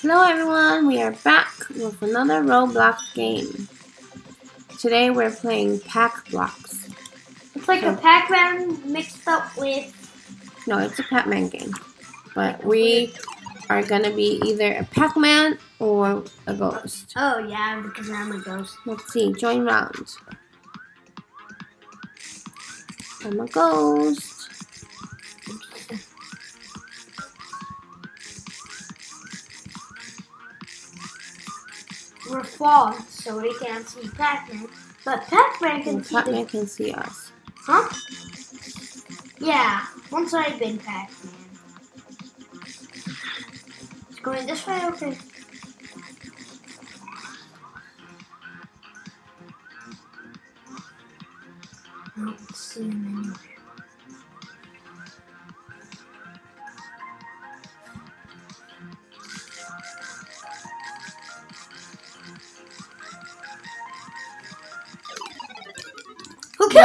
Hello everyone, we are back with another Roblox game. Today we're playing Pac-Blox. It's like a Pac-Man mixed up with. No, it's a Pac-Man game. But we are gonna be either a Pac-Man or a ghost. Oh yeah, because I'm a ghost. Let's see, join round. I'm a ghost. We're falling, so we can't see Pac-Man. But Pac-Man can see Pac-Man the... can see us. Huh? Yeah, once I've been Pac-Man. It's going this way, okay.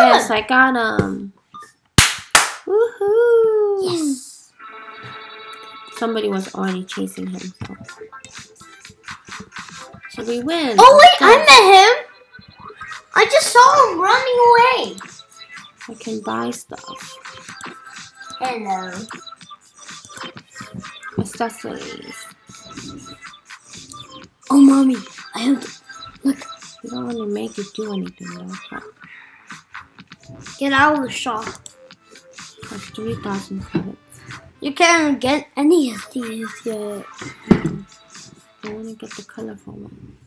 Yes? I got him. Woohoo! Yes. Somebody was already chasing him. So. Should we win? Oh wait, I met him. I just saw him running away. I can buy stuff. Hello. Accessories. Oh, mommy, I have. to Look, You don't want to make it do anything though. Get out of the shop. that's 3,000 credits. You can't get any of these yet. I want to get the colorful one.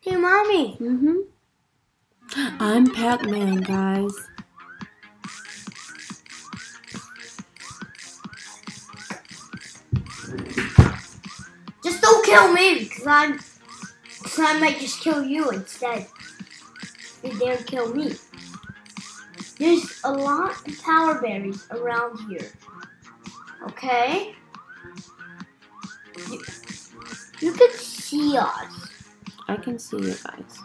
Hey, mommy. Mm-hmm. I'm Pac-Man, guys. Just don't kill me, cause I'm. Cause I might just kill you instead. You dare kill me. There's a lot of tower berries around here. Okay? You, you can see us. I can see you guys.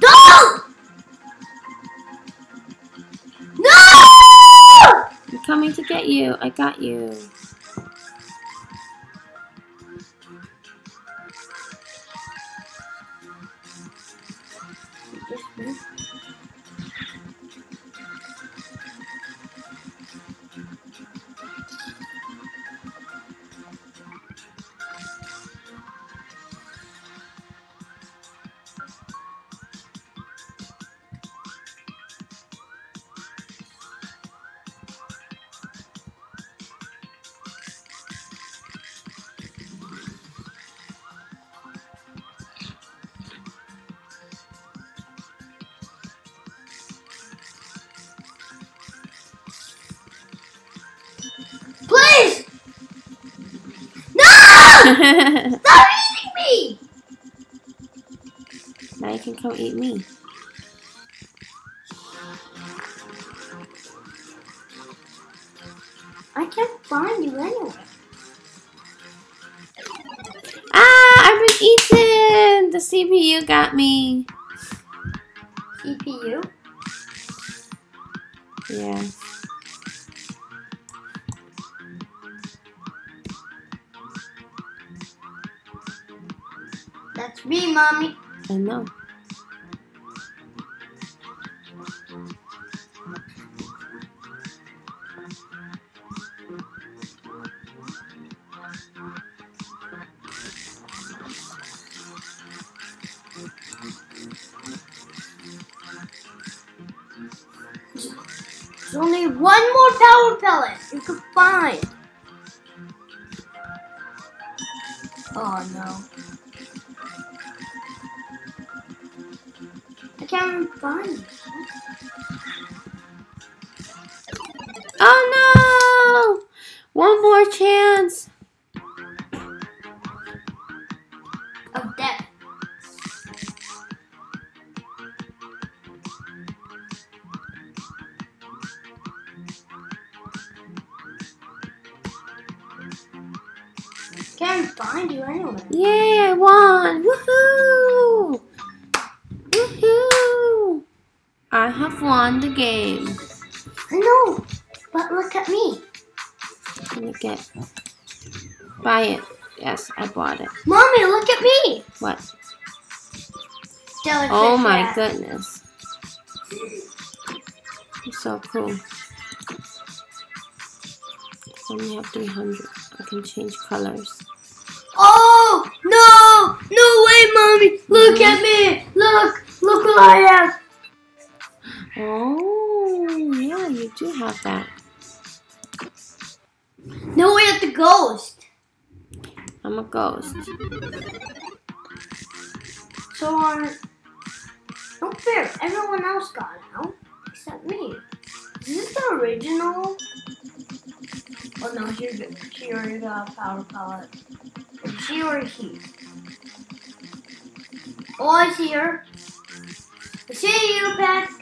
No! No! I'm coming to get you. I got you. Stop eating me! now you can come eat me. I can't find you anywhere. Ah, I've been eaten. The CPU got me. CPU? Yeah. Me, mommy. I know. There's only one more power pellet you can find. Oh no. I can't find. Oh no! One more chance. Of death. Can't find you anywhere. Yay, I won! Woohoo! Woohoo! I have won the game. I know, but look at me. Me get. Buy it. Yes, I bought it. Mommy, look at me. What? Jellyfish Oh my goodness. It's so cool. I Only have 300. I can change colors. Oh no! No way, mommy! Look mm-hmm. at me! Look! Look what I have! Oh, yeah, you do have that. No at the ghost. I'm a ghost. So on. Not fair. Everyone else got out except me. Is this the original? Oh no, she, she already got power pellet. And she or he? Oh, I see her. I see you, Pat.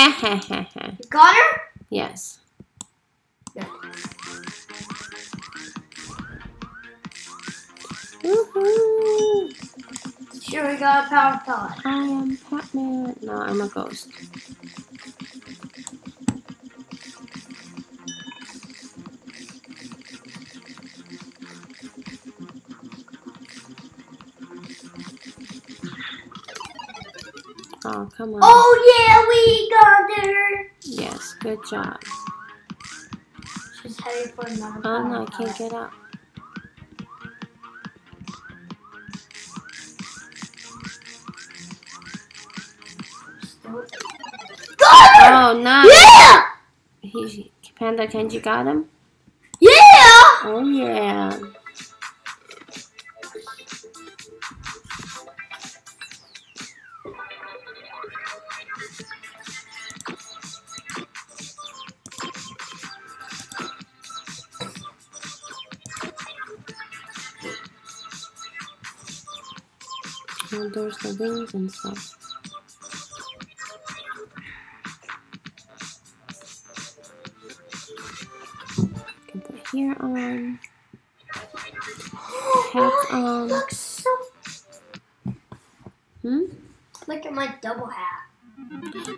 You got her? Yes. Yeah. Woohoo! She already got a power pellet. I am Pac-Man. No, I'm a ghost. Oh, come on. Oh yeah, we got her. Yes, good job. She's heading for another Oh no, I can't get up. Got her! Oh, nice. Yeah! He, Panda Kenji got him? Yeah! Oh, yeah. There's the wings and stuff. Can put here on. Hats on. Looks so. Hmm? Look at my double hat.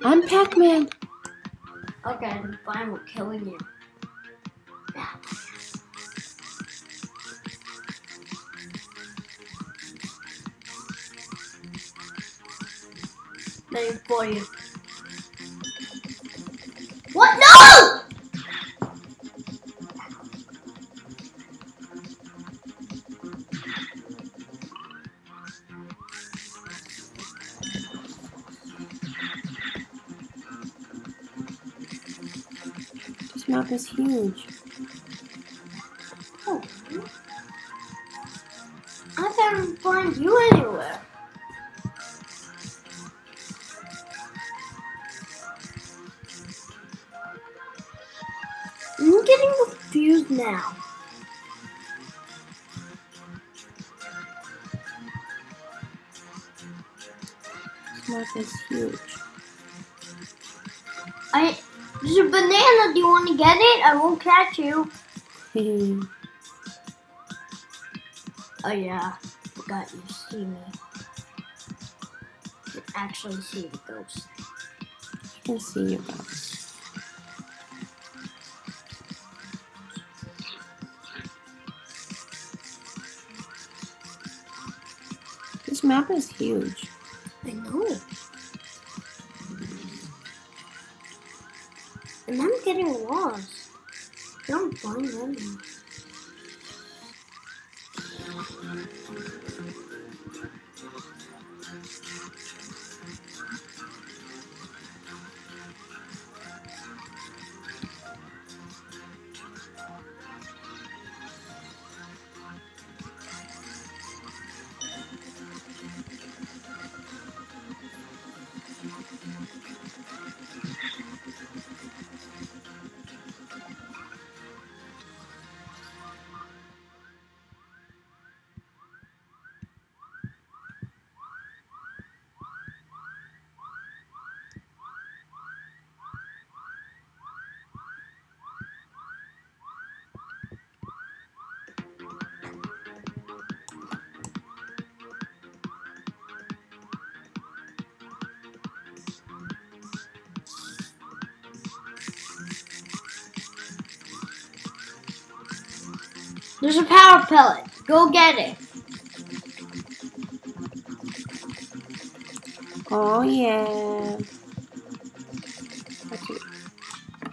I'm Pac-Man. Okay, fine. We're killing you. Ready for you. What? No! This map is huge. Oh. I can't find you anywhere. This map is huge. I there's a banana. Do you want to get it? I won't catch you. Oh yeah, forgot you see me. You can actually see the ghost. can see you guys. This map is huge. And I'm getting lost. Don't find any. There's a power pellet. Go get it. Oh yeah.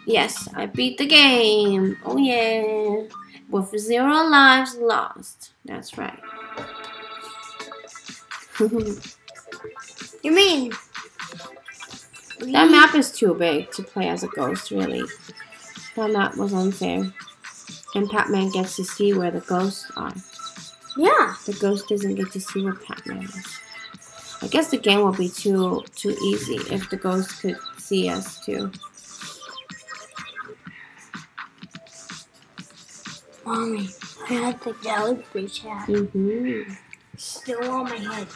Yes, I beat the game. Oh yeah. With zero lives lost. That's right. You mean? That map is too big to play as a ghost, really. That map was unfair. And Pac-Man gets to see where the ghosts are. Yeah. The ghost doesn't get to see where Pac-Man is. I guess the game will be too too easy if the ghost could see us too. Mommy, I had the jellyfish hat Mm-hmm. still on my head.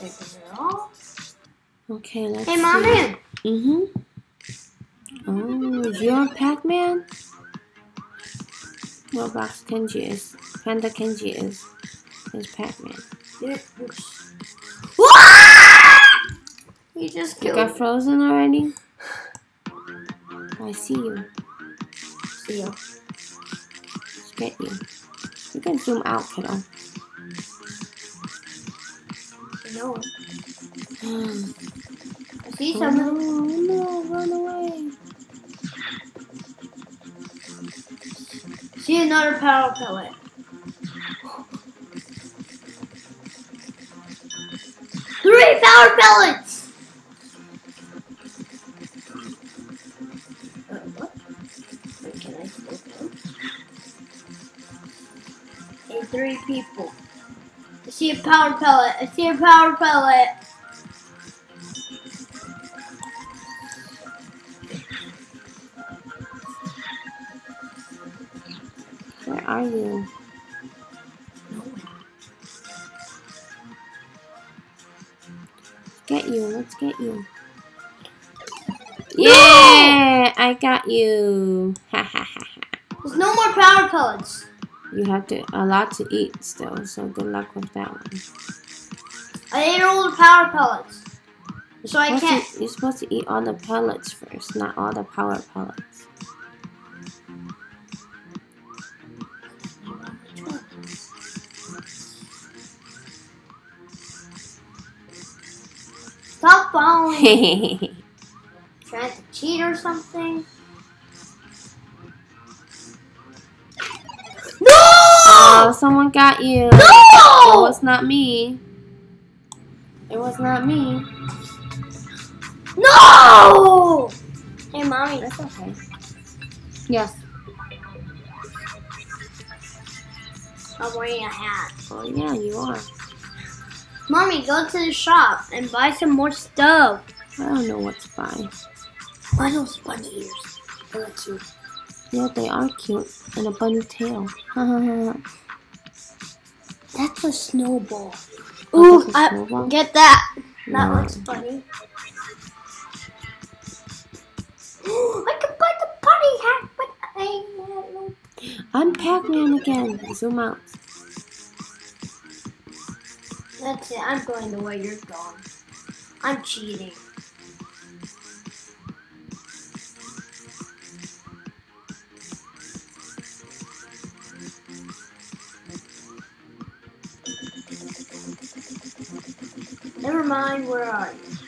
Is it all? Okay, let's Hey, see. mommy. Mm-hmm. Oh, you're Pac-Man? Roblox Kenji is Panda Kenji is is Pac-Man. You just You got frozen already? I see you. See you. Get you. You can zoom out, kiddo. No. oh I see no, someone. Oh, no, run away. See another power pellet. Three power pellets! Uh, three people. I see a power pellet. I see a power pellet. Are you? Get you, let's get you. Yeah, I got you. Ha ha ha ha. There's no more power pellets. You have to a lot to eat still, so good luck with that one. I ate all the power pellets. So I can't. you're supposed to eat all the pellets first, not all the power pellets. Stop following me. Trying to cheat or something? No! Oh, someone got you. No! It was not me. It was not me. No! Hey, mommy. That's okay. Yes. I'm wearing a hat. Oh yeah, you are. Mommy, go to the shop and buy some more stuff. I don't know what to buy. Buy those bunny ears. They're cute. Yeah, they are cute. And a bunny tail. That's a snowball. Oh, Ooh, that's a I, snowball? get that. That No. looks funny. I could buy the bunny hat, but I don't. I'm Pac-Man again. Zoom out. That's it. I'm going the way you're going. I'm cheating. Never mind, where are you?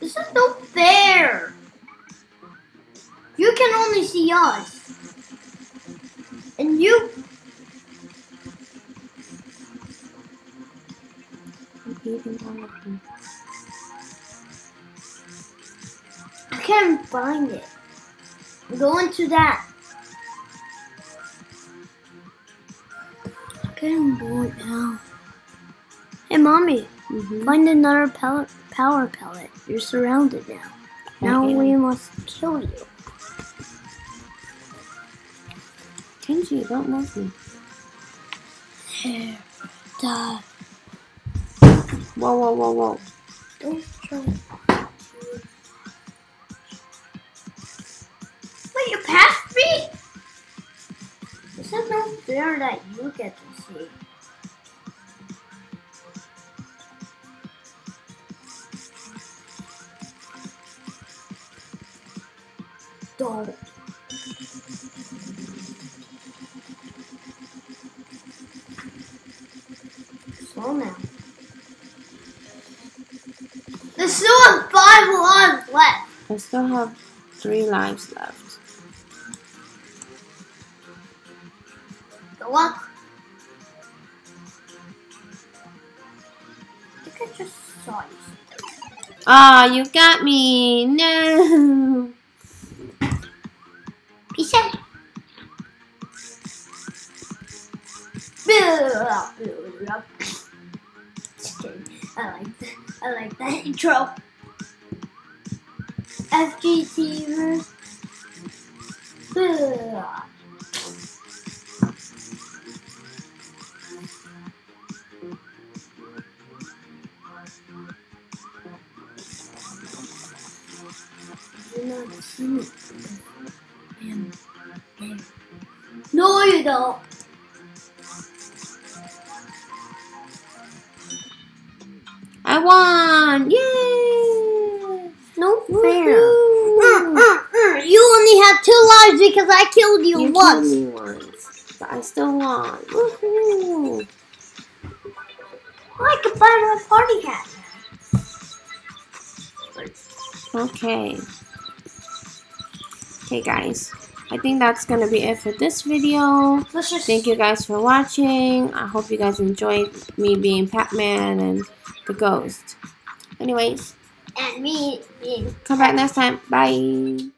This is no fair! You can only see us. And you I'm of. I can't find it. Go into that. I can't do it now. Hey, mommy, Mm-hmm. find another pellet, power pellet. You're surrounded now. Now we must kill you. Kenji, don't love me. There, die. Whoa, whoa, whoa, whoa. Don't jump. Wait, you passed me? There's not fair that you get to see. Don't. Slow now. I still have three lives left. Good luck. I think I just saw you. Ah, you got me. No. Peace out. I like that. I like that intro. Damn. Damn. No, you don't. I won. Yay. Fair. Uh, uh, uh. You only have two lives because I killed you, You once. killed me once, but I still won. Woohoo. I can buy my party hat. Okay. Okay, guys. I think that's gonna be it for this video. Thank you guys for watching. I hope you guys enjoyed me being Pac-Man and the ghost. Anyways, and me come back next time. Bye.